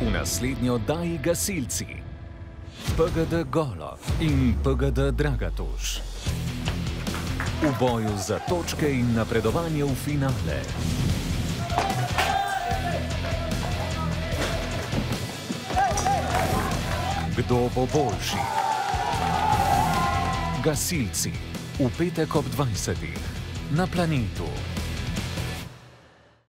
V naslednji oddaji gasilci. PGD Golo in PGD Dragatuš. V boju za točke in napredovanje v finale. Kdo bo boljši? Gasilci v petek ob 20. na planetu.